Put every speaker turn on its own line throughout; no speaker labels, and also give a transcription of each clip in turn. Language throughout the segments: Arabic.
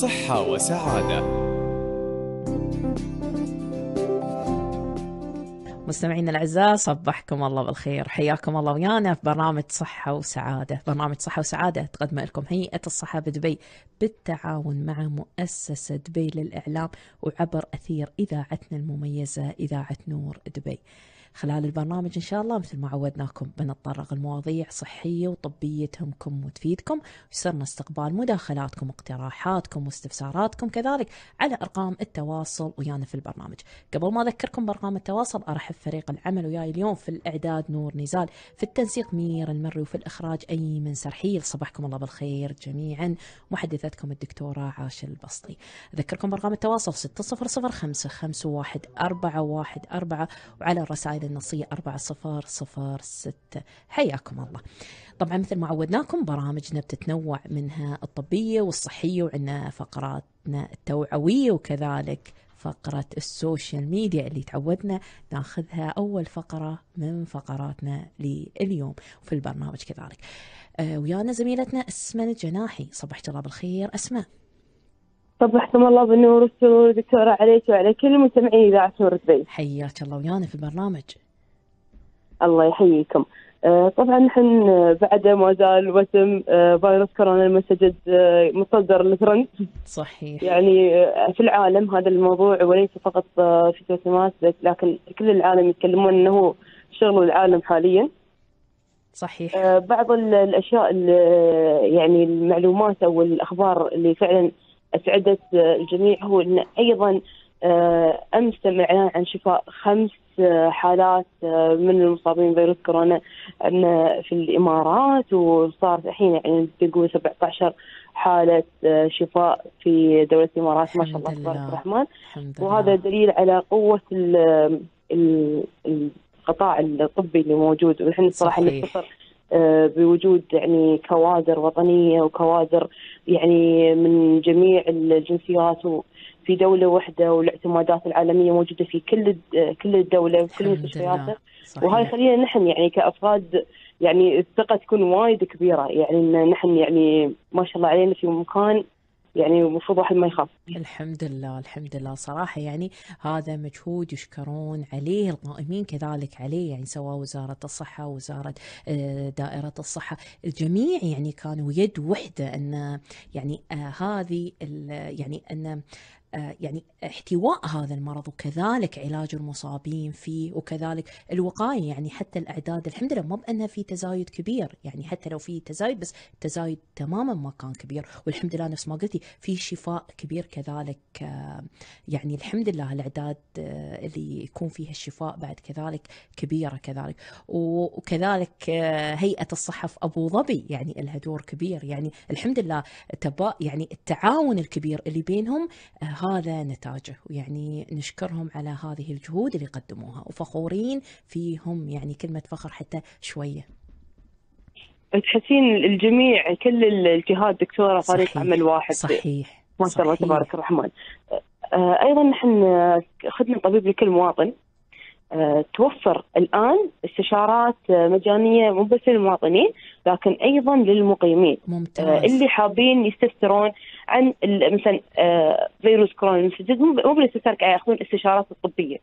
صحة وسعادة.
مستمعينا الأعزاء صبحكم الله بالخير. حياكم الله ويانا في برنامج صحة وسعادة. برنامج صحة وسعادة تقدم لكم هيئة الصحة بدبي بالتعاون مع مؤسسة دبي للإعلام وعبر أثير إذاعتنا المميزة إذاعة نور دبي. خلال البرنامج إن شاء الله مثل ما عودناكم بنتطرق المواضيع صحية وطبية تهمكم وتفيدكم ويسرنا استقبال مداخلاتكم واقتراحاتكم واستفساراتكم كذلك على أرقام التواصل ويانا في البرنامج. قبل ما أذكركم بأرقام التواصل أرحب فريق العمل وياي اليوم في الإعداد نور نزال في التنسيق مير المري وفي الإخراج أيمن سرحيل. صباحكم الله بالخير جميعا. محدثتكم الدكتورة عاشر البسطي. أذكركم بأرقام التواصل 600 5 واحد أربعة واحد أربعة وعلى الرسائل الرسائل النصية 4006 حياكم الله. طبعا مثل ما عودناكم برامجنا بتتنوع منها الطبية والصحية وعندنا فقراتنا التوعوية وكذلك فقرة ال social media اللي تعودنا ناخذها أول فقرة من فقراتنا لليوم في البرنامج كذلك. آه ويانا زميلتنا أسماء الجناحي صبحك الله بالخير أسماء.
صبحكم الله بالنور والسرور دكتورة عليك وعلى كل مستمعين إذاعة نور دبي
حياك الله ويانا في البرنامج.
الله يحييكم. آه، طبعا نحن بعد ما زال وسم آه، فيروس كورونا المستجد آه، مصدر الترند
صحيح.
يعني في العالم هذا الموضوع وليس فقط في توسمات لكن كل العالم يتكلمون إنه شغل العالم حاليا.
صحيح.
بعض الأشياء يعني المعلومات أو الأخبار اللي فعلا أسعدت الجميع. هو إن أيضا آه، أمس تم الاعلان عن شفاء خمس آه، حالات آه، من المصابين بفيروس كورونا في الإمارات وصار الحين يعني تقول 17 حالة شفاء في دولة الإمارات. ما شاء الله تبارك الرحمن. وهذا دليل على قوة القطاع الطبي اللي موجود. ونحن صراحة نفتخر بوجود يعني كوادر وطنية وكوادر يعني من جميع الجنسيات في دولة واحدة والاعتمادات العالمية موجودة في كل كل الدولة وكل مستشفياتها وهاي خلينا نحن يعني كأفراد يعني الثقة تكون وايد كبيرة. يعني نحن يعني ما شاء الله علينا في مكان يعني المفروض واحد ما يخاف.
الحمد لله الحمد لله. صراحة يعني هذا مجهود يشكرون عليه القائمين كذلك عليه يعني سواء وزارة الصحة وزارة آه، دائرة الصحة. الجميع يعني كانوا يد وحدة أن يعني آه، هذه يعني أن يعني احتواء هذا المرض وكذلك علاج المصابين فيه وكذلك الوقاية يعني حتى الأعداد. الحمد لله ما بان في تزايد كبير يعني حتى لو في تزايد بس التزايد تماما ما كان كبير. والحمد لله نفس ما قلتي في شفاء كبير كذلك آه، يعني الحمد لله الأعداد آه، اللي يكون فيها الشفاء بعد كذلك كبيرة كذلك. وكذلك هيئة الصحه في أبو ظبي يعني لها دور كبير. يعني الحمد لله تبا يعني التعاون الكبير اللي بينهم هذا نتاجه ويعني نشكرهم على هذه الجهود اللي قدموها وفخورين فيهم يعني كلمة فخر حتى شوية.
تحسين الجميع كل الجهات دكتورة فريق عمل واحد.
صحيح
ما شاء الله تبارك الرحمن. آه، أيضا نحن خدمه طبيب لكل مواطن. توفر الآن استشارات مجانية مو بس للمواطنين لكن أيضا للمقيمين
ممتاز.
آه، اللي حابين يستفسرون عن مثلا آه، فيروس كورونا المستجد مو بالاستفسار يأخذون الاستشارات الطبية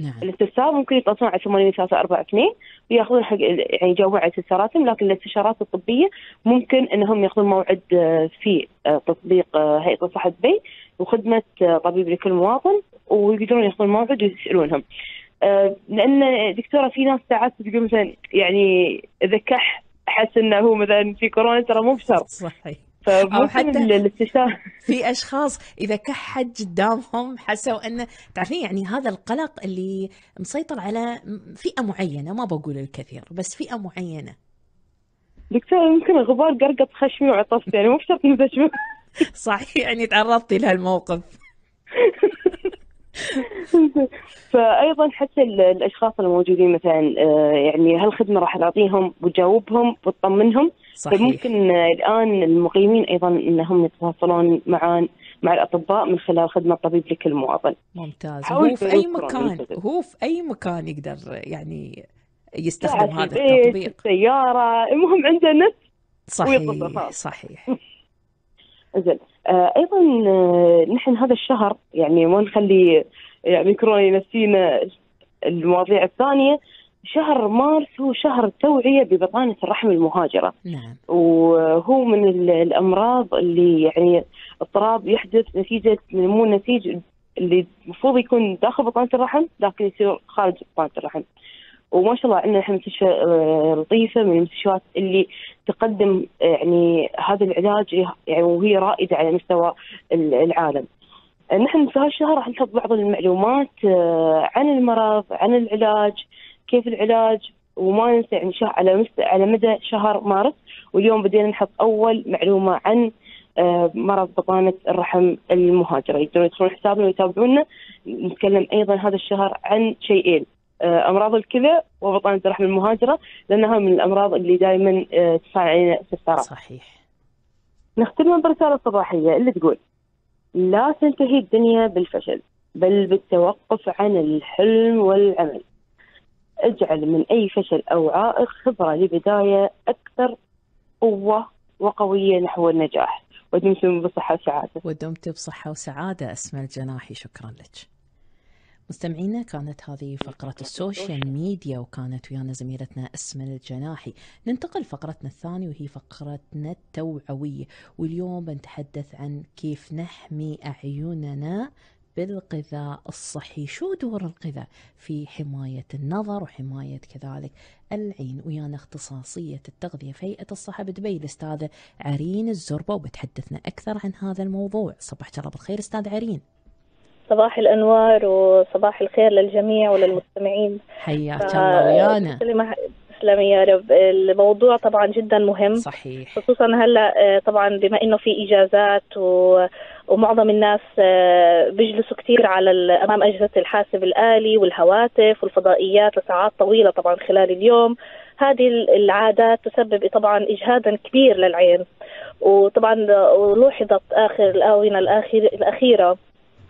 نعم.
الاستفسار ممكن يتصلون على 8 3 4 2 ويأخذون حق يعني يجاوبون على استفساراتهم لكن الاستشارات الطبية ممكن إنهم يأخذون موعد في تطبيق هيئة الصحه دبي وخدمة طبيب لكل مواطن ويقدرون يأخذون موعد ويسألونهم. آه، لأن دكتورة في ناس ساعات تقول مثلا يعني إذا كح أحس إنه هو مثلا في كورونا ترى مو بشرط.
صحيح.
أو حتى الاستشارة.
في أشخاص إذا كحد قدامهم حسوا إنه تعرفين يعني هذا القلق اللي مسيطر على فئة معينة ما بقول الكثير بس فئة معينة.
دكتور يمكن الغبار قرقط خشمي وعطست يعني مو بشرط
صحيح يعني تعرضتي لهالموقف.
فايضا حتى الأشخاص الموجودين مثلا آه، يعني هالخدمة راح تعطيهم وتجاوبهم وتطمنهم. صحيح. فممكن الآن المقيمين أيضا إنهم يتواصلون مع مع الأطباء من خلال خدمة طبيب لكل مواطن.
ممتاز. هو في أي مكان؟ هو في أي مكان يقدر يعني يستخدم هذا التطبيق؟
السيارة المهم عنده نت
صحيح صحيح.
زين. آه أيضا آه نحن هذا الشهر يعني ما نخلي يعني كورونا ينسينا المواضيع الثانية شهر مارس هو شهر توعيه ببطانة الرحم المهاجرة.
نعم.
وهو من الأمراض اللي يعني اضطراب يحدث نتيجة نمو النسيج اللي المفروض يكون داخل بطانة الرحم لكن يصير خارج بطانة الرحم. وما شاء الله عندنا إحنا مستشفى آه، لطيفة من المستشفيات اللي تقدم آه، يعني هذا العلاج يعني وهي رائدة على مستوى العالم. نحن في هالشهر راح نحط بعض المعلومات آه، عن المرض، عن العلاج، كيف العلاج وما ننسى يعني على. على مدى شهر مارس واليوم بدينا نحط أول معلومة عن مرض بطانة الرحم المهاجرة يقدرون يدخلون حسابنا ويتابعونا نتكلم أيضا هذا الشهر عن شيئين آه، أمراض الكلى وبطانه الرحم المهاجرة لأنها من الأمراض اللي دائما آه، تدفع علينا استفسارات.
صحيح.
نختمها برساله صباحيه اللي تقول: لا تنتهي الدنيا بالفشل بل بالتوقف عن الحلم والعمل. اجعل من أي فشل أو عائق خبرة لبداية أكثر قوة وقوية نحو النجاح. ودمتم بصحة وسعادة.
ودمت بصحة وسعادة اسماء الجناحي شكرا لك. مستمعينا كانت هذه فقرة السوشيال ميديا وكانت ويانا زميلتنا اسم الجناحي. ننتقل فقرتنا الثانية وهي فقرتنا التوعوية. واليوم بنتحدث عن كيف نحمي أعيننا بالغذاء الصحي. شو دور الغذاء في حماية النظر وحماية كذلك العين؟ ويانا اختصاصية التغذية في هيئة الصحة بدبي الأستاذة عرين الزربة. وبتحدثنا أكثر عن هذا الموضوع. صباح الله بالخير أستاذ عرين.
صباح الأنوار وصباح الخير للجميع وللمستمعين.
حياك الله ويانا
تسلمي يا رب. الموضوع طبعا جدا مهم.
صحيح.
خصوصا هلأ آه، طبعا بما إنه في إجازات و... ومعظم الناس آه، بيجلسوا كثير على أمام أجهزة الحاسب الآلي والهواتف والفضائيات لساعات طويلة طبعا خلال اليوم. هذه العادات تسبب طبعا إجهادا كبير للعين. وطبعا لوحظت آخر الآونة الأخيرة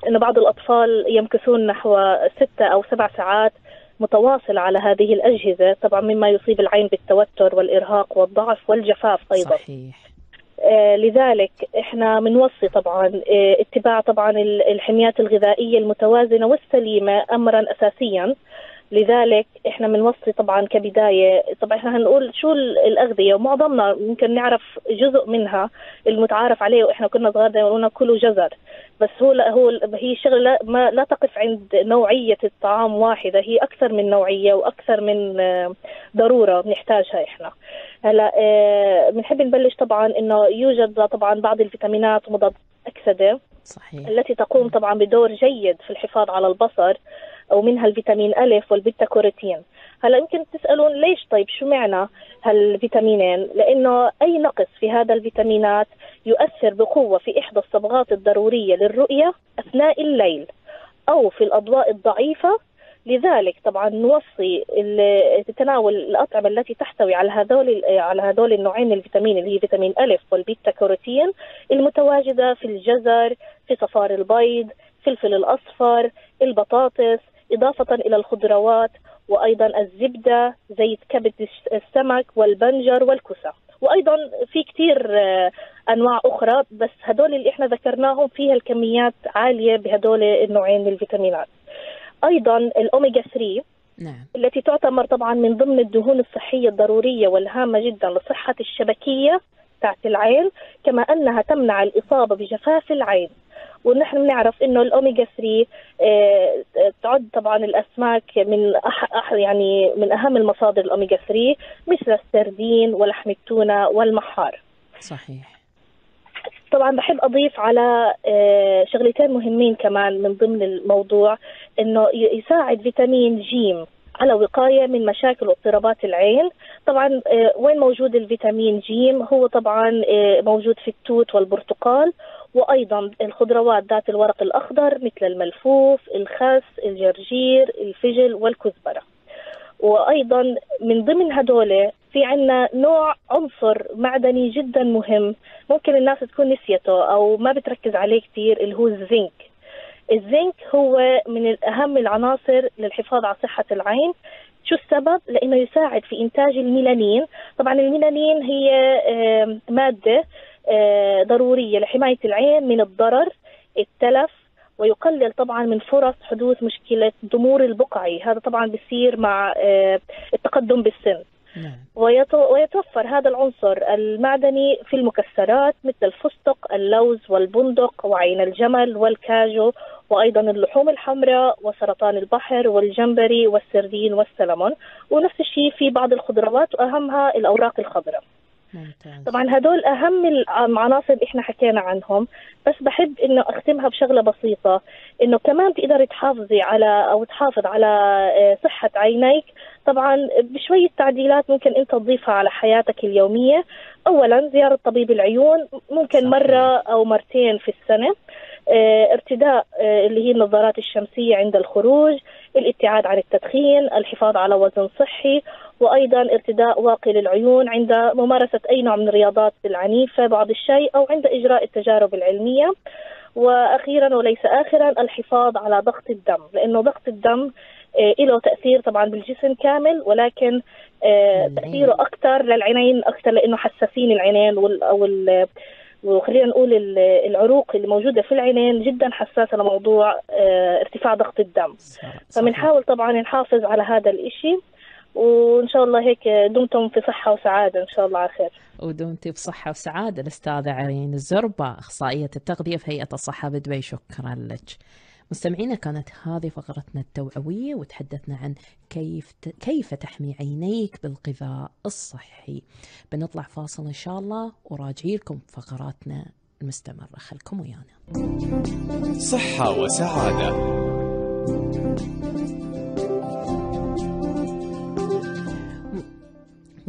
أن بعض الأطفال يمكثون نحو ستة أو سبع ساعات متواصل على هذه الأجهزة طبعا مما يصيب العين بالتوتر والإرهاق والضعف والجفاف أيضا
صحيح.
آه لذلك إحنا بنوصي طبعا آه اتباع طبعا الحميات الغذائية المتوازنة والسليمة امرا اساسيا. لذلك إحنا بنوصي طبعا كبداية طبعا إحنا هنقول شو الأغذية ومعظمنا ممكن نعرف جزء منها المتعارف عليه وإحنا كنا صغار دائما كلوا جزر. بس هو لا هو هي شغلة ما لا تقف عند نوعية الطعام واحدة هي أكثر من نوعية وأكثر من آه، ضرورة بنحتاجها إحنا هلا آه، بنحب نبلش طبعا إنه يوجد طبعا بعض الفيتامينات ومضاد أكسدة
صحيح.
التي تقوم طبعا بدور جيد في الحفاظ على البصر ومنها الفيتامين ألف وال beta carotene هلا يمكن تسألون ليش طيب شو معنى هالفيتامينين؟ لأنه أي نقص في هذا الفيتامينات يؤثر بقوة في إحدى الصبغات الضرورية للرؤية أثناء الليل أو في الأضواء الضعيفة. لذلك طبعا نوصي تناول الأطعمة التي تحتوي على هذول على هذول النوعين الفيتامين اللي هي فيتامين ألف وال beta carotene المتواجدة في الجزر في صفار البيض الفلفل الأصفر البطاطس إضافة إلى الخضروات. وأيضا الزبدة زيت كبد السمك والبنجر والكسى وأيضا في كثير آه، أنواع أخرى بس هدول اللي إحنا ذكرناهم فيها الكميات عالية بهدول النوعين من الفيتامينات. أيضا الأوميجا 3
نعم.
التي تعتبر طبعا من ضمن الدهون الصحية الضرورية والهامة جدا لصحة الشبكية تاعت العين كما أنها تمنع الإصابة بجفاف العين. ونحن بنعرف إنه الأوميجا 3 آه، تعد طبعا الأسماك من أح أح يعني من أهم المصادر الأوميجا 3 مثل السردين ولحم التونة والمحار.
صحيح.
طبعا بحب أضيف على آه، شغلتين مهمين كمان من ضمن الموضوع إنه يساعد فيتامين جيم على وقاية من مشاكل واضطرابات العين طبعا آه، وين موجود الفيتامين جيم هو طبعا موجود في التوت والبرتقال وأيضا الخضروات ذات الورق الأخضر مثل الملفوف الخس الجرجير الفجل والكزبرة. وأيضا من ضمن هدول في عنا نوع عنصر معدني جدا مهم ممكن الناس تكون نسيته أو ما بتركز عليه كثير اللي هو الزنك. الزنك هو من أهم العناصر للحفاظ على صحة العين. شو السبب؟ لأنه يساعد في إنتاج الميلانين. طبعا الميلانين هي مادة ضرورية لحماية العين من الضرر التلف ويقلل طبعا من فرص حدوث مشكلة ضمور البقعي هذا طبعا بيصير مع آه، التقدم بالسن. نعم. ويتوفر هذا العنصر المعدني في المكسرات مثل الفستق اللوز والبندق وعين الجمل والكاجو وأيضا اللحوم الحمراء وسرطان البحر والجمبري والسردين والسلمون. ونفس الشيء في بعض الخضروات وأهمها الأوراق الخضراء. ممتاز. طبعا هدول أهم العناصر اللي إحنا حكينا عنهم بس بحب إنه اختمها بشغلة بسيطة إنه كمان تقدري تحافظي على أو تحافظ على آه، صحة عينيك طبعا بشوية تعديلات ممكن أنت تضيفها على حياتك اليومية اولا زيارة طبيب العيون ممكن صحيح. مرة أو مرتين في السنة ارتداء آه، اللي هي النظارات الشمسية عند الخروج الابتعاد عن التدخين الحفاظ على وزن صحي وأيضا ارتداء واقي للعيون عند ممارسة أي نوع من الرياضات العنيفة بعض الشيء أو عند إجراء التجارب العلمية. وأخيرا وليس اخرا الحفاظ على ضغط الدم لأنه ضغط الدم آه، له تأثير طبعا بالجسم كامل ولكن آه، تأثيره أكثر للعينين أكثر لأنه حساسين العينين وخلينا نقول العروق اللي موجودة في العينين جدا حساسة لموضوع آه، ارتفاع ضغط الدم. فبنحاول طبعا نحافظ على هذا الإشي وإن شاء الله هيك دمتم في صحة وسعادة إن شاء الله على خير.
ودمتي بصحة وسعادة الأستاذة عرين الزربة أخصائية التغذية في هيئة الصحة بدبي شكرا لك. مستمعينا كانت هذه فقرتنا التوعوية وتحدثنا عن كيف كيف تحمي عينيك بالغذاء الصحي. بنطلع فاصل إن شاء الله وراجعي لكم فقراتنا المستمرة. خلكم ويانا.
صحة وسعادة.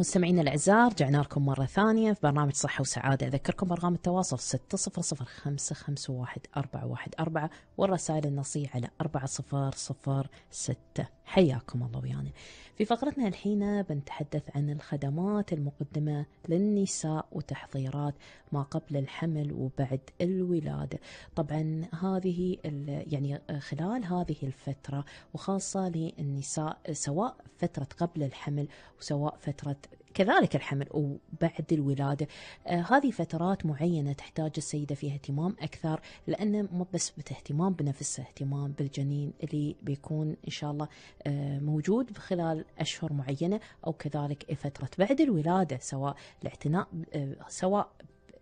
مستمعينا الأعزاء رجعنا لكم مرة ثانية في برنامج صحة وسعادة. أذكركم ارقام التواصل 600 والرسائل النصية على 4006 حياكم الله ويانا. في فقرتنا الحين بنتحدث عن الخدمات المقدمة للنساء وتحضيرات ما قبل الحمل وبعد الولادة. طبعا هذه يعني خلال هذه الفترة وخاصة للنساء سواء فترة قبل الحمل وسواء فترة كذلك الحمل وبعد الولادة. آه هذه فترات معينة تحتاج السيدة فيها اهتمام أكثر لأن مو بس باهتمام بنفسها اهتمام بالجنين اللي بيكون إن شاء الله آه موجود خلال أشهر معينة أو كذلك فترة بعد الولادة سواء الاعتناء آه سواء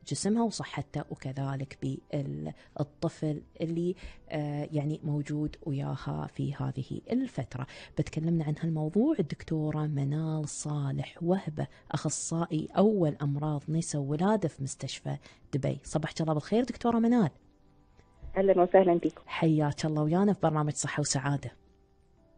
جسمها وصحتها وكذلك بالطفل اللي آه، يعني موجود وياها في هذه الفترة. بتكلمنا عن هالموضوع الدكتورة منال صالح وهبة أخصائي أول أمراض نساء وولادة في مستشفى دبي. صباحك الله بالخير دكتورة منال.
أهلا وسهلا بكم
حياك الله ويانا في برنامج صحة وسعادة.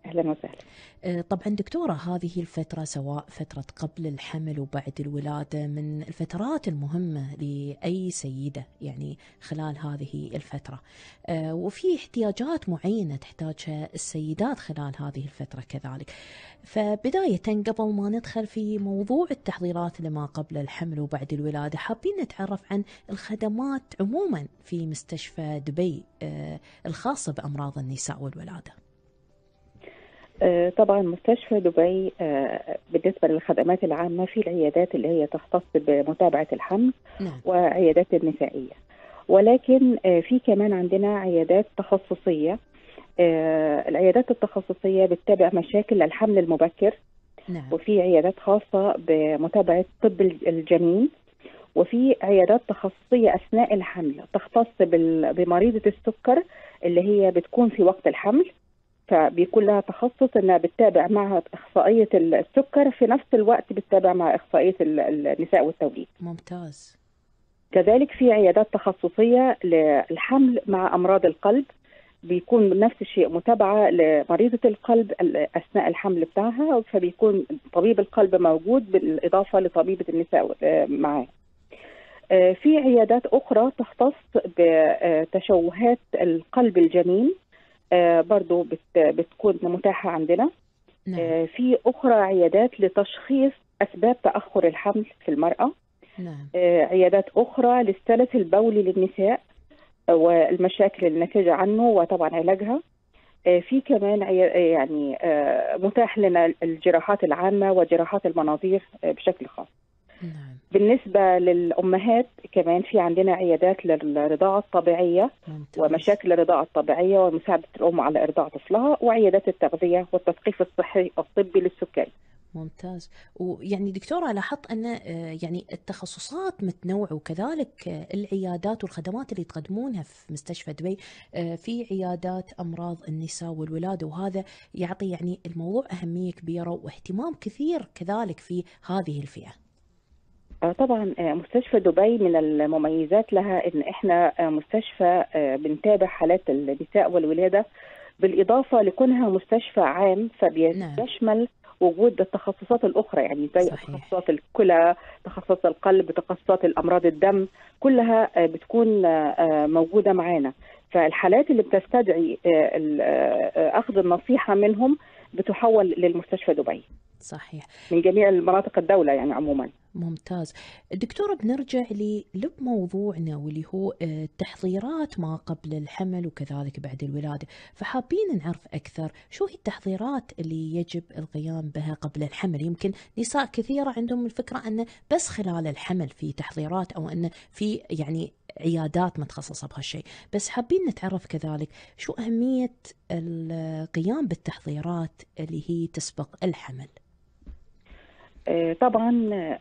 أهلا وسهلا.
آه، طبعا دكتورة هذه الفترة سواء فترة قبل الحمل وبعد الولادة من الفترات المهمة لأي سيدة يعني خلال هذه الفترة. آه، وفي احتياجات معينة تحتاجها السيدات خلال هذه الفترة كذلك. فبداية قبل ما ندخل في موضوع التحضيرات لما قبل الحمل وبعد الولادة حابين نتعرف عن الخدمات عموما في مستشفى دبي آه، الخاصة بأمراض النساء
والولادة. طبعا مستشفى دبي آه، بالنسبة للخدمات العامة في العيادات اللي هي تختص بمتابعة الحمل نعم. وعيادات النسائية. ولكن آه، في كمان عندنا عيادات تخصصية. العيادات التخصصية بتتابع مشاكل الحمل المبكر. نعم. وفي عيادات خاصة بمتابعة طب الجنين. وفي عيادات تخصصية أثناء الحمل تختص بمريضة السكر اللي هي بتكون في وقت الحمل فبيكون لها تخصص إنها بتتابع معها اخصائيه السكر في نفس الوقت بتتابع مع اخصائيه النساء والتوليد.
ممتاز.
كذلك في عيادات تخصصية للحمل مع أمراض القلب بيكون نفس الشيء متابعة لمريضة القلب أثناء الحمل بتاعها فبيكون طبيب القلب موجود بالإضافة لطبيبة النساء معاه. في عيادات أخرى تختص بتشوهات القلب الجنين برضو بتكون متاحة عندنا نعم. في أخرى عيادات لتشخيص أسباب تأخر الحمل في المرأة نعم. عيادات أخرى للسلس البولي للنساء والمشاكل الناتجة عنه وطبعا علاجها في كمان يعني متاح لنا الجراحات العامة وجراحات المناظير بشكل خاص نعم. بالنسبة للأمهات كمان في عندنا عيادات للرضاعة الطبيعية ممتاز. ومشاكل الرضاعة الطبيعية ومساعدة الأم على إرضاع طفلها وعيادات التغذية والتثقيف الصحي الطبي للسكري
ممتاز ويعني دكتورة لاحظت أن آه، يعني التخصصات متنوعة وكذلك آه، العيادات والخدمات اللي تقدمونها في مستشفى دبي آه، في عيادات أمراض النساء والولادة وهذا يعطي يعني الموضوع أهمية كبيرة واهتمام كثير كذلك في هذه الفئة
طبعا مستشفى دبي من المميزات لها إن إحنا مستشفى بنتابع حالات النساء والولادة بالإضافة لكونها مستشفى عام فبيشمل نعم. وجود التخصصات الأخرى يعني زي صحيح. تخصصات الكلى تخصصات القلب تخصصات الأمراض الدم كلها آه، بتكون آه، موجودة معانا فالحالات اللي بتستدعي آه، أخذ النصيحة منهم بتحول للمستشفى دبي
صحيح
من جميع المناطق الدولة يعني عموما
ممتاز. دكتورة بنرجع للب موضوعنا واللي هو التحضيرات ما قبل الحمل وكذلك بعد الولادة. فحابين نعرف أكثر شو هي التحضيرات اللي يجب القيام بها قبل الحمل؟ يمكن نساء كثيرة عندهم الفكرة أنه بس خلال الحمل في تحضيرات أو أنه في يعني عيادات متخصصة بهالشيء. بس حابين نتعرف كذلك شو أهمية القيام بالتحضيرات اللي هي تسبق الحمل.
آه، طبعا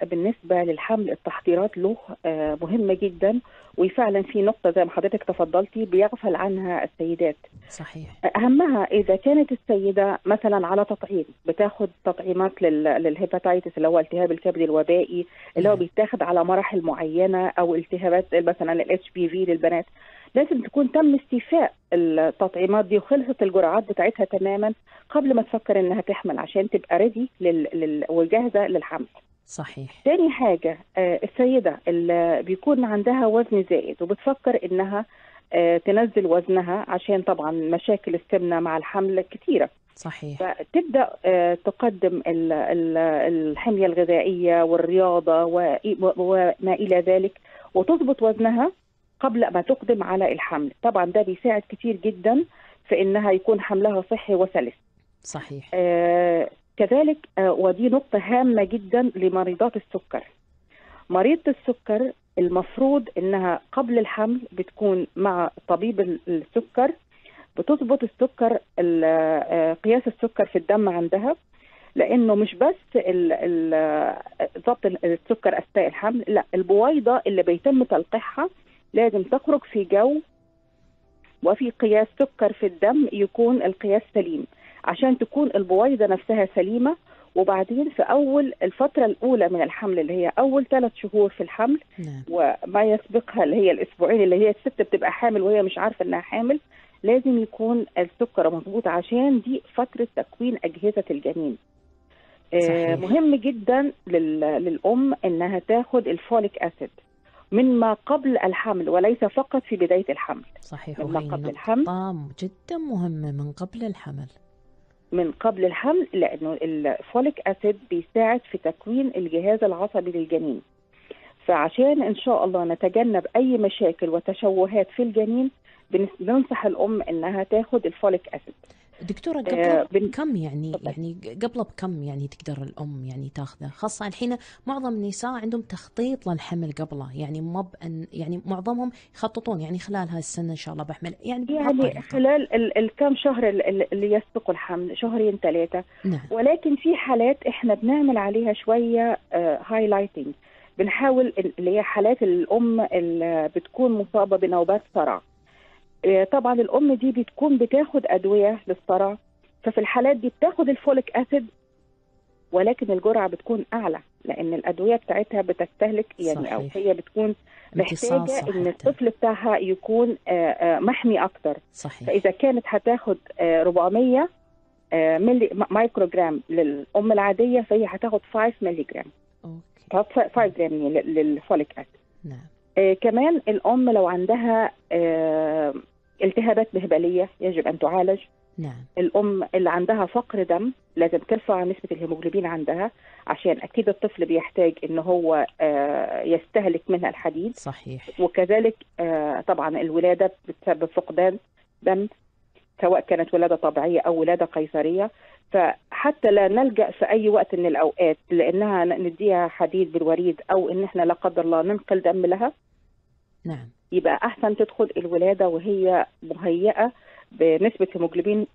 بالنسبة للحمل التحضيرات له آه، مهمة جدا وفعلا في نقطة زي ما حضرتك تفضلتي بيغفل عنها السيدات.
صحيح.
أهمها إذا كانت السيدة مثلا على تطعيم بتاخد تطعيمات للهيباتيتس اللي هو التهاب الكبد الوبائي اللي هو نعم. بيتاخد على مراحل معينة أو التهابات مثلا ال HPV للبنات. لازم تكون تم استيفاء التطعيمات دي وخلصت الجرعات بتاعتها تماما قبل ما تفكر إنها تحمل عشان تبقى ready لل... لل... وجاهزه للحمل.
صحيح.
تاني حاجة آه السيدة اللي بيكون عندها وزن زائد وبتفكر إنها آه تنزل وزنها عشان طبعا مشاكل السمنة مع الحمل كثيرة
صحيح.
فتبدأ آه تقدم الحمية الغذائية والرياضة وما إلى ذلك وتضبط وزنها قبل ما تقدم على الحمل. طبعا ده بيساعد كتير جدا في إنها يكون حملها صحي وسلس.
صحيح.
آه كذلك آه ودي نقطة هامة جدا لمريضات السكر. مريضة السكر المفروض إنها قبل الحمل بتكون مع طبيب السكر. بتظبط السكر آه، قياس السكر في الدم عندها لأنه مش بس ضبط السكر أثناء الحمل لا البويضة اللي بيتم تلقيحها لازم تخرج في جو وفي قياس سكر في الدم يكون القياس سليم عشان تكون البويضة نفسها سليمة وبعدين في أول الفترة الأولى من الحمل اللي هي أول ثلاث شهور في الحمل نعم. وما يسبقها اللي هي الأسبوعين اللي هي الست بتبقى حامل وهي مش عارفة إنها حامل لازم يكون السكر مظبوط عشان دي فترة تكوين أجهزة الجنين آه، صحيح. مهم جدا للأم إنها تاخد الفوليك أسيد من ما قبل الحمل وليس فقط في بداية الحمل.
صحيح من ما قبل الحمل. جدا مهمة من قبل الحمل.
من قبل الحمل لأنه الفوليك أسيد بيساعد في تكوين الجهاز العصبي للجنين. فعشان إن شاء الله نتجنب أي مشاكل وتشوهات في الجنين بننصح الأم إنها تاخد ال folic acid.
دكتورة قبل آه بكم يعني طبعا. يعني قبل بكم يعني تقدر الأم يعني تاخذه؟ خاصة الحين معظم النساء عندهم تخطيط للحمل قبله يعني ما بأن يعني معظمهم يخططون يعني خلال هاي السنة إن شاء الله بحمل يعني
يعني خلال الكم شهر اللي يسبق الحمل شهرين ثلاثة. نعم. ولكن في حالات إحنا بنعمل عليها شوية highlighting آه بنحاول اللي هي حالات الأم اللي بتكون مصابة بنوبات صرع طبعا الأم دي بتكون بتاخد أدوية للصرع ففي الحالات دي بتاخد ال folic acid ولكن الجرعة بتكون أعلى لأن الأدوية بتاعتها بتستهلك يعني صحيح. أو هي بتكون محتاجة إن الطفل بتاعها يكون آه، آه، محمي أكتر.
صحيح.
فإذا كانت هتاخد 400 ملي مايكروجرام للأم العادية فهي هتاخد 5 ملي جرام okay 5 جرام لل folic acid.
نعم.
آه كمان الأم لو عندها آه التهابات مهبلية يجب أن تعالج.
نعم.
الأم اللي عندها فقر دم لازم ترفع نسبة الهيموجلوبين عندها عشان أكيد الطفل بيحتاج إن هو آه يستهلك منها الحديد.
صحيح.
وكذلك آه طبعا الولادة بتسبب فقدان دم سواء كانت ولادة طبيعية أو ولادة قيصرية. فحتى لا نلجأ في أي وقت من الأوقات لأنها نديها حديد بالوريد أو إن إحنا لا قدر الله ننقل دم لها.
نعم.
يبقى أحسن تدخل الولادة وهي مهيئة بنسبة هيموجلوبين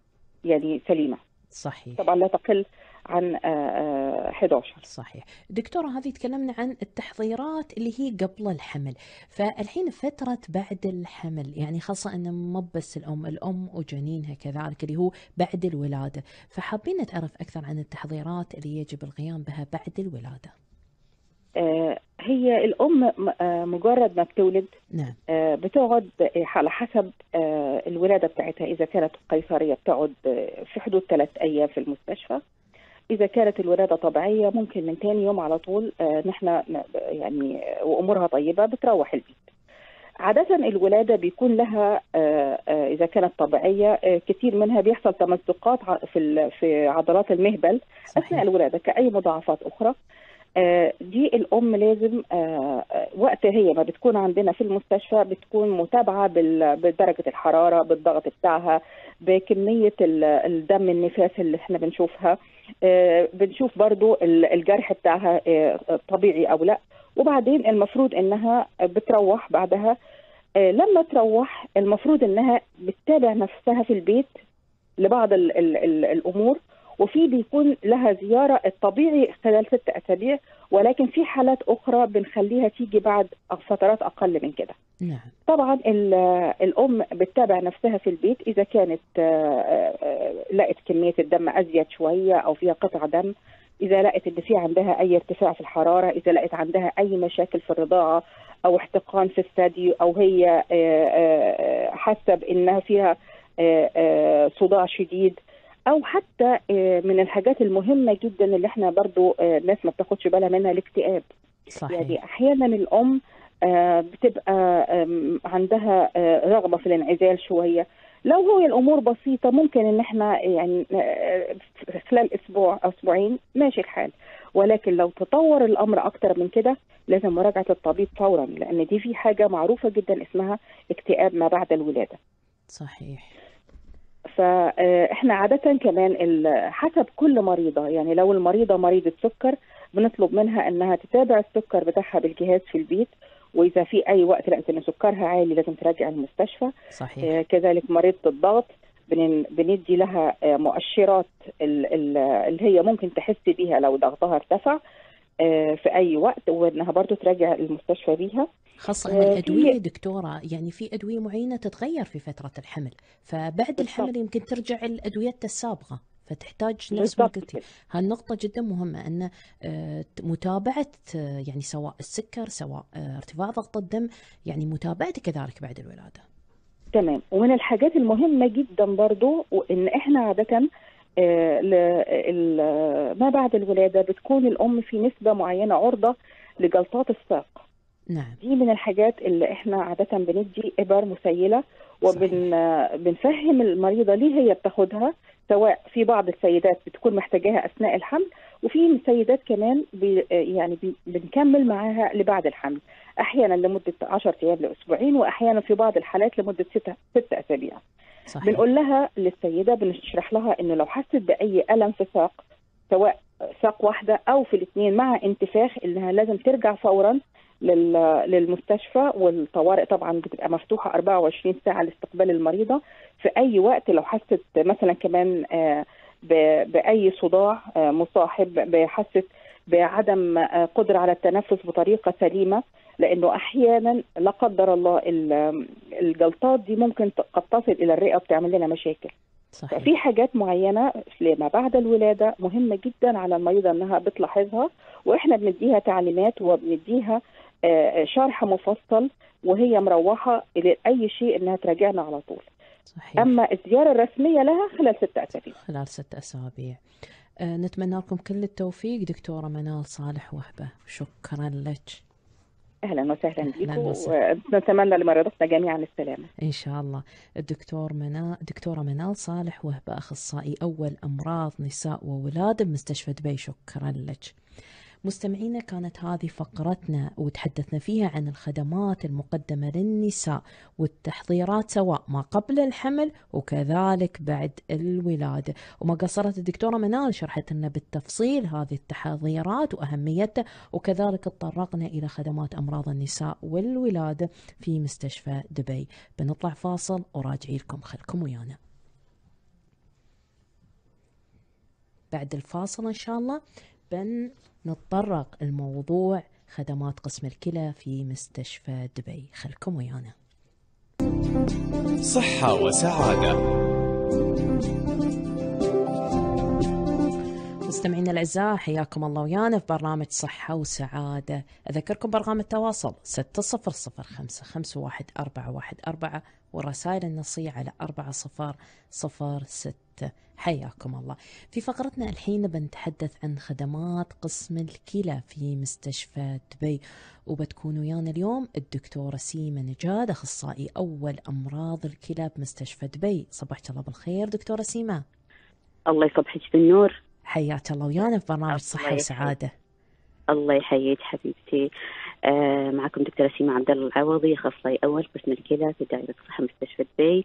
يعني سليمة.
صحيح.
طبعا لا تقل عن 11
صحيح. دكتورة هذه تكلمنا عن التحضيرات اللي هي قبل الحمل. فالحين فترة بعد الحمل يعني خاصة أنه مو بس الأم الأم وجنينها كذلك اللي هو بعد الولادة. فحابين نتعرف أكثر عن التحضيرات اللي يجب القيام بها بعد الولادة.
هي الأم مجرد ما بتولد
نعم.
بتقعد على حسب الولادة بتاعتها. إذا كانت قيصرية بتقعد في حدود ثلاث أيام في المستشفى. إذا كانت الولادة طبيعية ممكن من ثاني يوم على طول نحن يعني وأمورها طيبة بتروح البيت. عادة الولادة بيكون لها إذا كانت طبيعية كثير منها بيحصل تمزقات في في عضلات المهبل. صحيح. أثناء الولادة كأي مضاعفات أخرى. دي الأم لازم وقت هي ما بتكون عندنا في المستشفى بتكون متابعة بدرجة الحرارة بالضغط بتاعها بكمية الدم النفاس اللي إحنا بنشوفها بنشوف برضو الجرح بتاعها طبيعي أو لأ. وبعدين المفروض إنها بتروح بعدها لما تروح المفروض إنها بتتابع نفسها في البيت لبعض ال ال ال الأمور وفي بيكون لها زيارة الطبيعي خلال ست أسابيع ولكن في حالات أخرى بنخليها تيجي بعد فترات أقل من كده
نعم.
طبعا الأم بتتابع نفسها في البيت إذا كانت لقت كمية الدم أزيد شوية أو فيها قطع دم إذا لقت إن في عندها أي ارتفاع في الحرارة إذا لقت عندها أي مشاكل في الرضاعة أو احتقان في الثدي أو هي حاسة بأنها فيها صداع شديد أو حتى من الحاجات المهمة جدا اللي إحنا برضو الناس ما بتاخدش بالها منها الاكتئاب.
صحيح.
يعني أحيانا الأم بتبقى عندها رغبة في الانعزال شوية. لو هو الأمور بسيطة ممكن إن إحنا يعني خلال أسبوع أو أسبوعين ماشي الحال. ولكن لو تطور الأمر أكتر من كده لازم مراجعة الطبيب فورا لأن دي في حاجة معروفة جدا اسمها اكتئاب ما بعد الولادة.
صحيح.
فاحنا عادة كمان حسب كل مريضة يعني لو المريضة مريضة سكر بنطلب منها إنها تتابع السكر بتاعها بالجهاز في البيت وإذا في أي وقت لقت إن سكرها عالي لازم تراجع المستشفى
صحيح.
كذلك مريضة الضغط بندي لها مؤشرات اللي هي ممكن تحس بيها لو ضغطها ارتفع في أي وقت وإنها برضو تراجع المستشفى بيها.
خاصة أن الأدوية دكتورة يعني في أدوية معينة تتغير في فترة الحمل فبعد الحمل يمكن ترجع الأدوية السابقة فتحتاج ما قلتي هالنقطة جدا مهمة أن متابعة يعني سواء السكر سواء ارتفاع ضغط الدم يعني متابعته كذلك بعد الولادة.
تمام. ومن الحاجات المهمة جدا برضو وإن إحنا عادة ما بعد الولادة بتكون الأم في نسبة معينة عرضة لجلطات الساق.
نعم.
دي من الحاجات اللي إحنا عادة بندي إبر مسيلة وبنفهم المريضة ليه هي بتاخدها سواء في بعض السيدات بتكون محتاجاها أثناء الحمل وفي سيدات كمان بي يعني بي بنكمل معاها لبعد الحمل. أحيانا لمدة 10 أيام لأسبوعين وأحيانا في بعض الحالات لمدة 6 ستة أسابيع.
صحيح.
بنقول لها للسيدة بنشرح لها إنه لو حست بأي ألم في ساق سواء ساق واحدة أو في الاثنين مع انتفاخ إنها لازم ترجع فورا للمستشفى والطوارئ طبعا بتبقى مفتوحة 24 ساعة لاستقبال المريضة في أي وقت لو حست مثلا كمان بأي صداع مصاحب بحست بعدم قدرة على التنفس بطريقة سليمة لأنه أحيانا لا قدر الله الجلطات دي ممكن قد تصل إلى الرئة وبتعمل لنا مشاكل
صحيح.
ففي حاجات معينة لما بعد الولادة مهمة جدا على المريضة إنها بتلاحظها وإحنا بنديها تعليمات وبنديها شرح مفصل وهي مروحة إلى أي شيء إنها تراجعنا على طول.
صحيح.
أما الزيارة الرسمية لها خلال ستة أسابيع.
خلال ستة أسابيع. أه نتمنى لكم كل التوفيق دكتورة منال صالح وهبة شكرا لك.
أهلا وسهلا بكم ونتمنى لمرضتنا جميعا السلامة.
إن شاء الله. الدكتور منا دكتوره منال صالح وهبة أخصائي أول أمراض نساء وولاده بمستشفى دبي شكرا لك. مستمعينا كانت هذه فقرتنا وتحدثنا فيها عن الخدمات المقدمة للنساء والتحضيرات سواء ما قبل الحمل وكذلك بعد الولادة. وما قصرت الدكتورة منال شرحت لنا بالتفصيل هذه التحضيرات وأهميتها وكذلك تطرقنا إلى خدمات أمراض النساء والولادة في مستشفى دبي. بنطلع فاصل وراجعي لكم خلكم ويانا. بعد الفاصل إن شاء الله بن نتطرق الموضوع خدمات قسم الكلى في مستشفى دبي. خلكم ويانا.
صحة وسعادة.
مستمعينا الأعزاء حياكم الله ويانا في برنامج صحة وسعادة. أذكركم برقم التواصل 600 ورسائل النصية على 4006 حياكم الله. في فقرتنا الحين بنتحدث عن خدمات قسم الكلى في مستشفى دبي وبتكون ويانا اليوم الدكتورة سيما نجاد أخصائي أول أمراض الكلى بمستشفى دبي. صبحك الله بالخير دكتورة سيما.
الله يصبحك بالنور.
حياك الله. ويانا في برنامج صحة وسعادة.
الله يحييك حبيبتي. آه معكم دكتورة سيما عبد الله العوضي أخصائي أول قسم الكلى في دائرة الصحة مستشفى دبي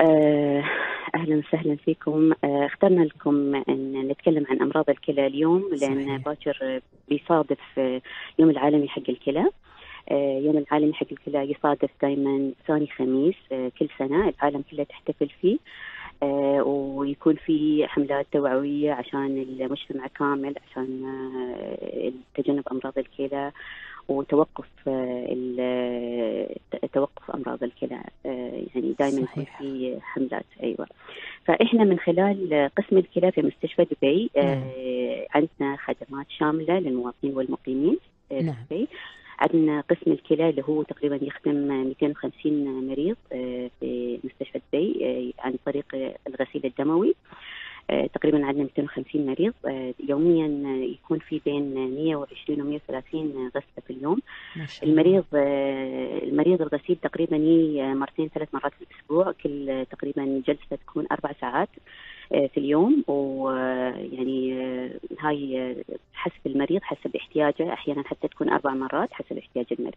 آه أهلا وسهلا فيكم. آه اخترنا لكم أن نتكلم عن أمراض الكلى اليوم لأن باكر بيصادف يوم العالمي حق الكلى. يوم العالمي حق الكلى يصادف دائما ثاني خميس كل سنة. العالم كله تحتفل فيه. ويكون في حملات توعوية عشان المجتمع كامل عشان تجنب أمراض الكلى وتوقف توقف أمراض الكلى آه، يعني دائما يكون في حملات أيوه فإحنا من خلال قسم الكلى في مستشفى دبي آه،. عندنا خدمات شاملة للمواطنين والمقيمين في نعم. دبي عندنا قسم الكلى اللي هو تقريبا يخدم 250 مريض آه، في مستشفى دبي عن طريق الغسيل الدموي. آه، تقريبا عندنا 250 مريض. آه، يوميا يكون في بين 120 و 130 غسلة في اليوم. المريض آه، المريض الغسيل تقريبا مرتين ثلاث مرات في الأسبوع. كل تقريبا جلسة تكون أربع ساعات في اليوم. ويعني هاي حسب المريض حسب احتياجه. أحيانا حتى تكون أربع مرات حسب احتياج المريض.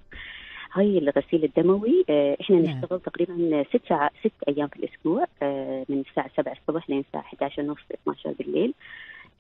هاي الغسيل الدموي آه، إحنا نعم. نشتغل تقريبا ست ساعات ست أيام في الأسبوع آه، من الساعة 7 الصبح لين الساعة 11 ونص 12 بالليل.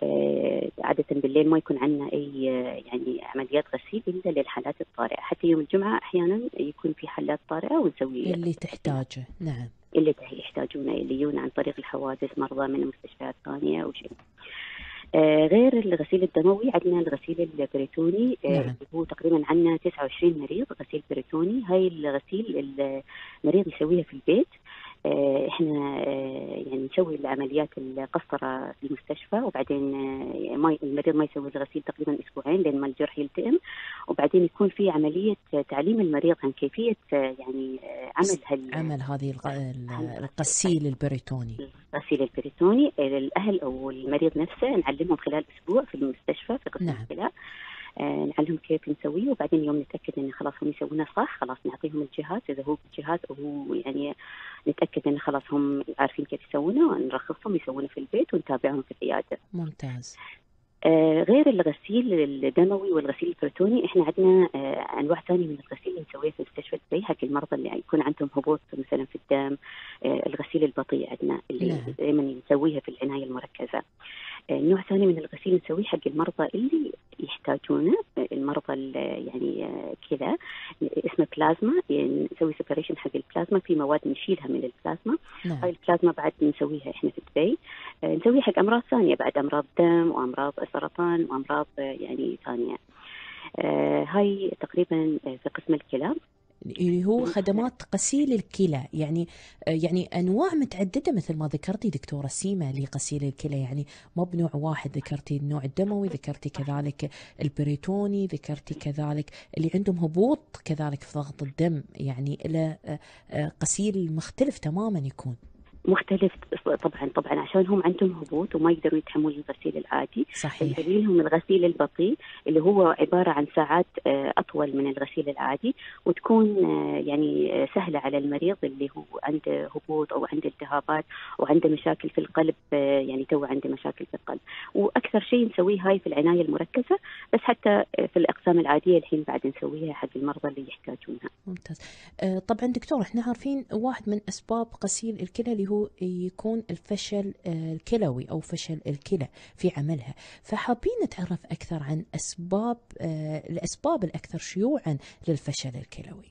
آه، عادة بالليل ما يكون عندنا أي يعني عمليات غسيل إلا للحالات الطارئة. حتى يوم الجمعة أحيانا يكون في حالات طارئة ونسوي
اللي تحتاجه. نعم.
اللي يحتاجونه اللي يجون عن طريق الحوادث مرضى من المستشفيات الثانية أو شيء. آه غير الغسيل الدموي عندنا الغسيل البريتوني آه نعم. هو تقريبا عندنا 29 مريض غسيل بريتوني هاي الغسيل المريض يسويها في البيت آه، إحنا آه، يعني نسوي العمليات القسطره في المستشفى وبعدين آه، ما المريض ما يسوي الغسيل تقريبا أسبوعين لين ما الجرح يلتئم. وبعدين يكون في عملية تعليم المريض عن كيفية يعني عمل
هال عمل هذه الغسيل. البريتوني.
الغسيل البريتوني الاهل أو المريض نفسه نعلمهم خلال أسبوع في المستشفى في قسم نعم. آه، نعلمهم كيف نسويه وبعدين يوم نتأكد انه خلاص هم يسوونه صح خلاص نعطيهم الجهاز إذا هو بالجهاز أو هو يعني نتأكد انه خلاص هم عارفين كيف يسوونه ونرخصهم يسوونه في البيت ونتابعهم في العيادة.
ممتاز.
آه غير الغسيل الدموي والغسيل البريتوني إحنا عندنا آه أنواع ثانية من الغسيل اللي نسويه في مستشفى دبي حق المرضى اللي يكون عندهم هبوط مثلا في الدم آه الغسيل البطيء عندنا اللي نعم. دائما نسويها في العناية المركزة نوع ثاني من الغسيل نسويه حق المرضى اللي يحتاجونه المرضى يعني كذا اسمه بلازما يعني نسوي separation حق البلازما في مواد نشيلها من البلازما. نعم. هاي البلازما بعد نسويها إحنا في دبي نسويها حق أمراض ثانية بعد أمراض دم وأمراض سرطان وأمراض يعني ثانية. آه، هاي تقريبا في قسم الكلى.
اللي هو خدمات غسيل الكلى. يعني يعني أنواع متعددة مثل ما ذكرتي دكتورة سيما لغسيل الكلى. يعني مو بنوع واحد ذكرتي النوع الدموي ذكرتي كذلك البريتوني ذكرتي كذلك اللي عندهم هبوط كذلك في ضغط الدم. يعني إلى غسيل مختلف تماما يكون.
مختلف طبعا طبعا عشان هم عندهم هبوط وما يقدروا يتحملوا الغسيل العادي
صحيح
دليلهم الغسيل البطيء اللي هو عبارة عن ساعات آه، أطول من الغسيل العادي وتكون آه، يعني سهلة على المريض اللي هو عنده هبوط أو عنده التهابات وعنده مشاكل في القلب يعني تو عنده مشاكل في القلب وأكثر شيء نسويه هاي في العناية المركزة بس حتى في الأقسام العادية الحين بعد نسويها حق المرضى اللي يحتاجونها.
ممتاز. طبعا دكتور إحنا عارفين واحد من أسباب غسيل الكلى اللي هو يكون الفشل آه، الكلوي أو فشل الكلى في عملها. فحابين نتعرف أكثر عن أسباب آه، الأسباب الأكثر شيوعا للفشل الكلوي.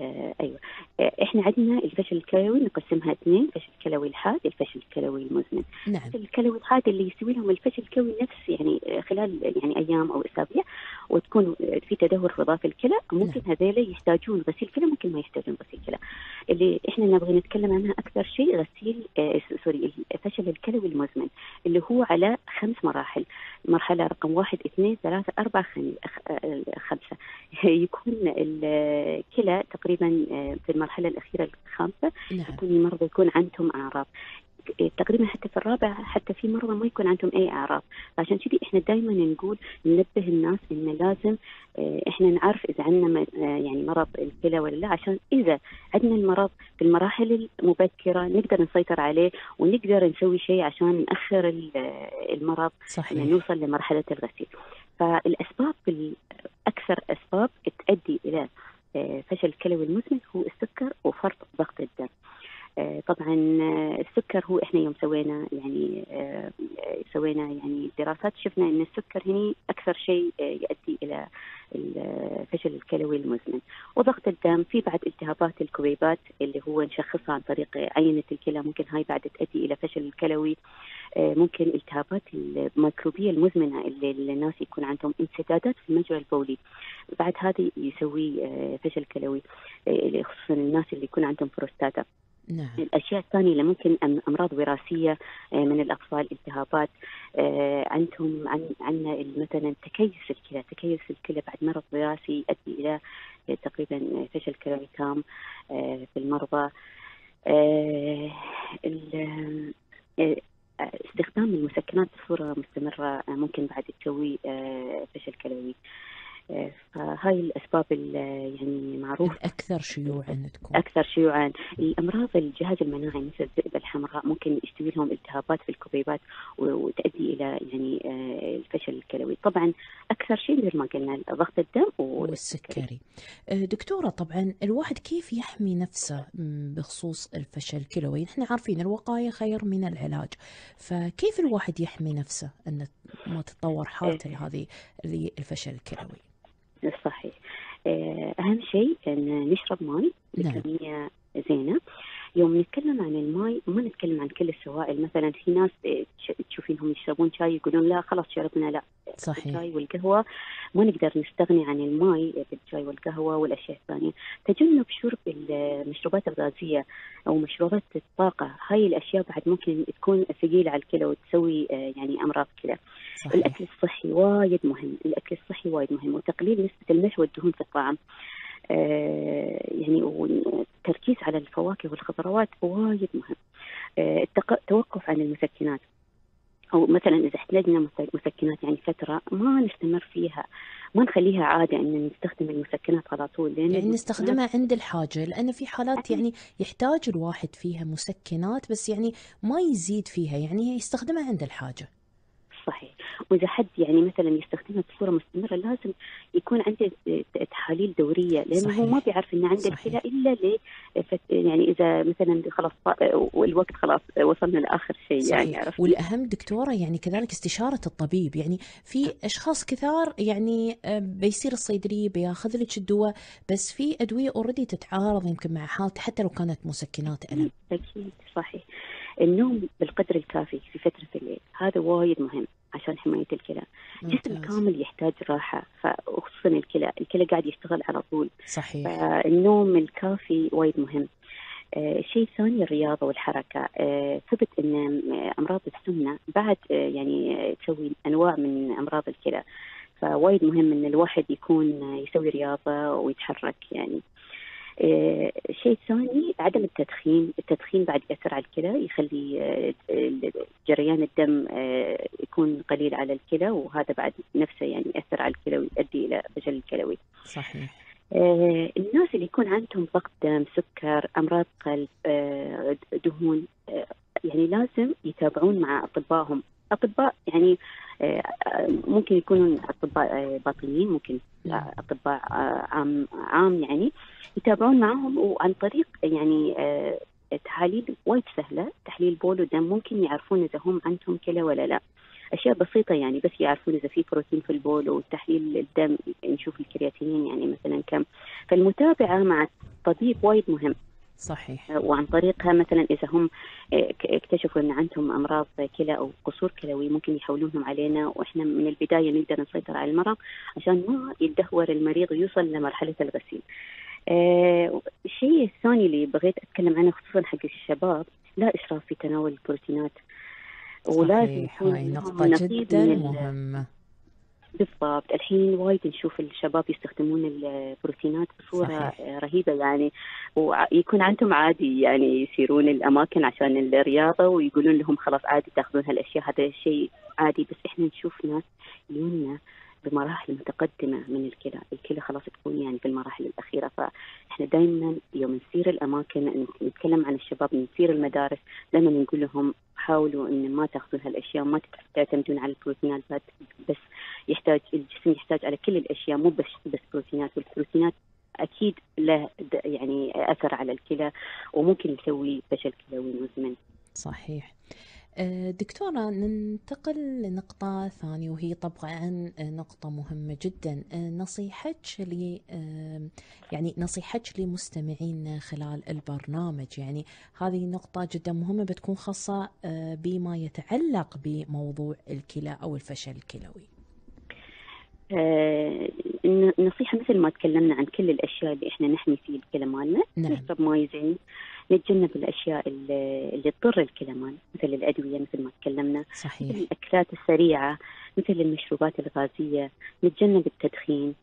آه أيوه. آه إحنا عندنا الفشل الكلوي نقسمها اثنين فشل كلوي الحاد الفشل الكلوي المزمن.
نعم.
الفشل الكلوي الحاد اللي يسوي لهم الفشل الكلوي نفس يعني خلال يعني أيام أو أسابيع وتكون في تدهور في وظائف الكلى. ممكن نعم. هذيلا يحتاجون غسيل كلى ممكن ما يحتاجون غسيل كلى. اللي إحنا نبغى نتكلم عنها أكثر شيء غسيل آه sorry الفشل الكلوي المزمن اللي هو على خمس مراحل. مرحلة رقم واحد اثنين ثلاثة أربعة آه، خمسة. يكون الكلى تقريبا آه، في المرحلة الأخيرة الخامسة نعم. يكون المرضى يكون عندهم أعراض. تقريبا حتى في الرابع حتى في مرضى ما يكون عندهم أي أعراض. عشان كذي إحنا دائما نقول ننبه الناس إنه لازم آه، إحنا نعرف إذا عندنا آه، يعني مرض الكلى ولا لا. عشان إذا عندنا المرض في المراحل المبكرة نقدر نسيطر عليه ونقدر نسوي شيء عشان نأخر المرض
صحيح.
نوصل لمرحلة الغسيل. فالأسباب أكثر أسباب تؤدي إلى فشل الكلوي المزمن هو السكر وفرط ضغط الدم. طبعا آه، السكر هو إحنا يوم سوينا يعني سوينا يعني دراسات شفنا إن السكر هنا أكثر شيء يؤدي إلى الفشل الكلوي المزمن. وضغط الدم في بعد التهابات الكبيبات اللي هو نشخصها عن طريق عينة الكلى ممكن هاي بعد تؤدي إلى فشل الكلوي ممكن التهابات الميكروبية المزمنة اللي الناس يكون عندهم انسدادات في المجرى البولي. بعد هذا يسوي آه، فشل كلوي آه، خصوصا الناس اللي يكون عندهم بروستاتا.
نعم.
الاشياء الثانية اللي ممكن أمراض وراثية آه، من الأطفال التهابات عندهم عن عندنا مثلا تكيس الكلى تكيس الكلى بعد مرض وراثي يؤدي إلى تقريبا فشل كلوي تام في المرضى استخدام المسكنات بصورة مستمرة ممكن بعد تسوي فشل كلوي فهاي الأسباب يعني معروفه
الأكثر شيوعا تكون.
أكثر شيوعا. الأمراض الجهاز المناعي مثل الذئبه الحمراء ممكن يستوي لهم التهابات في الكبيبات وتؤدي إلى يعني آه، الفشل الكلوي. طبعا أكثر شيء مثل ما قلنا ضغط الدم
والسكري. آه، دكتورة طبعا الواحد كيف يحمي نفسه بخصوص الفشل الكلوي؟ إحنا عارفين الوقاية خير من العلاج. فكيف الواحد يحمي نفسه إن ما تتطور حالته إيه. هذه الفشل الكلوي؟
آه، أهم شيء أن نشرب ماء بكميه نعم. زينة. يوم نتكلم عن الماء ما نتكلم عن كل السوائل. مثلا في ناس تشوفينهم يشربون شاي يقولون لا خلاص شربنا لا.
صحيح.
الشاي والقهوة ما نقدر نستغني عن الماء بالشاي والقهوة والأشياء الثانية. تجنب شرب المشروبات الغازية أو مشروبات الطاقة. هاي الأشياء بعد ممكن تكون ثقيلة على الكلى وتسوي آه، يعني أمراض كلى الأكل الصحي وايد مهم. الأكل الصحي وايد مهم. وتقليل نسبة الملح والدهون في الطعام. آه، يعني والتركيز على الفواكه والخضروات وايد مهم. آه، التوقف عن المسكنات. أو مثلا إذا احتاجنا مسكنات يعني فترة ما نستمر فيها. ما نخليها عادة إن نستخدم المسكنات على طول.
لأن يعني نستخدمها عند الحاجة. لأن في حالات يعني يحتاج الواحد فيها مسكنات بس يعني ما يزيد فيها. يعني يستخدمها عند الحاجة.
صحيح. وإذا حد يعني مثلا يستخدمها بصورة مستمرة لازم يكون عنده تحاليل دورية لأنه صحيح. هو ما بيعرف إنه عنده الكلى إلا ل يعني إذا مثلا خلاص والوقت خلاص وصلنا لآخر شيء يعني عرفت؟
والأهم دكتورة يعني كذلك استشارة الطبيب يعني في أشخاص كثار يعني بيسير الصيدلية بياخذ لك الدواء بس في أدوية already تتعارض يمكن مع حالته حتى لو كانت مسكنات ألم.
أكيد صحيح. النوم بالقدر الكافي في فترة الليل هذا وايد مهم. عشان حماية الكلى. الجسم كامل يحتاج راحة فخصوصا الكلى. الكلى قاعد يشتغل على طول.
صحيح.
فالنوم الكافي وايد مهم. آه الشيء الثاني الرياضة والحركة. آه ثبت أن أمراض السمنة بعد آه يعني تسوي أنواع من أمراض الكلى. فوايد مهم أن الواحد يكون يسوي رياضة ويتحرك يعني. آه الشيء الثاني عدم التدخين التدخين بعد يأثر على الكلى يخلي آه جريان الدم آه يكون قليل على الكلى وهذا بعد نفسه يعني يأثر على الكلى ويؤدي إلى فشل الكلوي
صحيح.
الناس اللي يكون عندهم ضغط دم سكر أمراض قلب دهون يعني لازم يتابعون مع أطبائهم. أطباء يعني آه، ممكن يكونون أطباء آه، باطنيين ممكن أطباء آه، عام عام يعني يتابعون معهم وعن طريق يعني تحاليل وايد سهلة تحليل بول ودم ممكن يعرفون إذا هم عندهم كلى ولا لا. أشياء بسيطة يعني بس يعرفون إذا في بروتين في البول وتحليل الدم نشوف الكرياتينين يعني مثلا كم. فالمتابعة مع الطبيب وايد مهم.
صحيح.
وعن طريقها مثلا إذا هم اكتشفوا إن عندهم أمراض كلى أو قصور كلوي ممكن يحولونهم علينا وإحنا من البداية نقدر نسيطر على المرض عشان ما يدهور المريض ويوصل لمرحلة الغسيل. آه الشيء الثاني اللي بغيت أتكلم عنه خصوصا حق الشباب لا اسراف في تناول البروتينات.
ولازم يكون نقطة جدا مهمة.
بالضبط الحين وايد نشوف الشباب يستخدمون البروتينات بصورة صحيح. رهيبة يعني ويكون عندهم عادي يعني يسيرون الأماكن عشان الرياضة ويقولون لهم خلاص عادي تاخذون هالأشياء هذا شيء عادي بس إحنا نشوف ناس يجونا بمراحل متقدمة من الكلى الكلى خلاص تكون يعني في المراحل الأخيرة فإحنا دائما يوم نسير الأماكن نتكلم عن الشباب نسير المدارس دائما نقول لهم حاولوا إن ما تأخذون هالأشياء ما تعتمدون على البروتينات بس يحتاج الجسم يحتاج على كل الأشياء مو بس بس بروتينات والبروتينات أكيد له يعني أثر على الكلى وممكن يسوي فشل كلوي مزمن.
صحيح. آه، دكتورة ننتقل لنقطة ثانية وهي طبعا نقطة مهمة جدا. آه، نصيحتك لي آه، يعني نصيحتك لمستمعين خلال البرنامج. يعني هذه نقطة جدا مهمة بتكون خاصة بما يتعلق بموضوع الكلى أو الفشل الكلوي.
النصيحة مثل ما تكلمنا عن كل الأشياء اللي إحنا نحمي فيه الكلى مالنا نعم. نشرب ماي زين نتجنب الأشياء اللي تضر الكلى مثل الأدوية مثل ما تكلمنا
صحيح.
مثل الأكلات السريعة مثل المشروبات الغازية. نتجنب التدخين.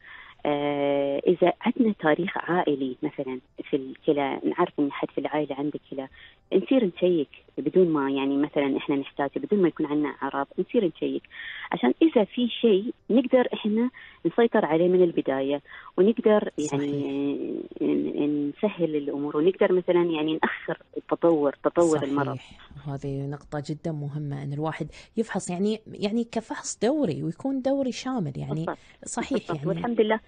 آه إذا عندنا تاريخ عائلي مثلا في الكلى نعرف إن حد في العائلة عنده كلى نصير نشيك. بدون ما يعني مثلا إحنا نحتاجه بدون ما يكون عندنا أعراض نصير نشيك. عشان إذا في شيء نقدر إحنا نسيطر عليه من البداية ونقدر يعني نسهل الأمور ونقدر مثلا يعني نأخر التطور تطور صحيح. المرض.
هذه نقطة جدا مهمة إن الواحد يفحص يعني يعني كفحص دوري ويكون دوري شامل يعني. صحيح يعني.
والحمد لله.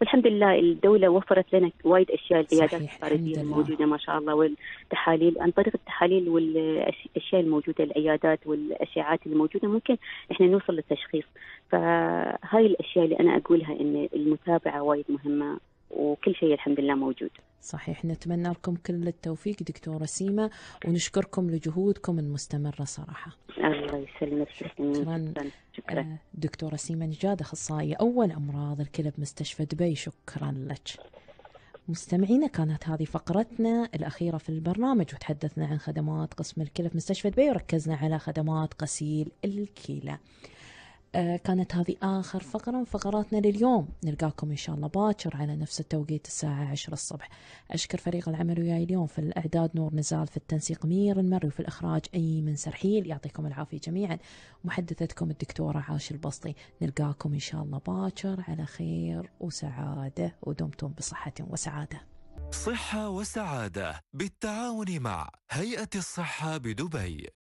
والحمد لله الدولة وفرت لنا وايد أشياء العيادات الخارجية الموجودة ما شاء الله والتحاليل عن طريق التحاليل والأشياء الموجودة العيادات والأشعات الموجودة ممكن إحنا نوصل للتشخيص. فهاي الأشياء اللي أنا أقولها إن المتابعة وايد مهمة وكل شيء الحمد لله موجود.
صحيح نتمنى لكم كل التوفيق دكتورة سيما ونشكركم لجهودكم المستمرة صراحة.
الله يسلمك
شكرا شكرا. آه، دكتورة سيما نجاد أخصائية أول أمراض الكلى بمستشفى دبي شكرا لك. مستمعينا كانت هذه فقرتنا الأخيرة في البرنامج وتحدثنا عن خدمات قسم الكلى في مستشفى دبي وركزنا على خدمات غسيل الكلى. كانت هذه آخر فقرة من فقراتنا لليوم. نلقاكم إن شاء الله باكر على نفس التوقيت الساعة 10 الصبح. أشكر فريق العمل وياي اليوم في الإعداد نور نزال في التنسيق مير المري وفي الإخراج أيمن سرحيل. يعطيكم العافية جميعا. محدثتكم الدكتورة عاش البسطي. نلقاكم إن شاء الله باكر على خير وسعادة ودمتم بصحة وسعادة.
صحة وسعادة بالتعاون مع هيئة الصحة بدبي.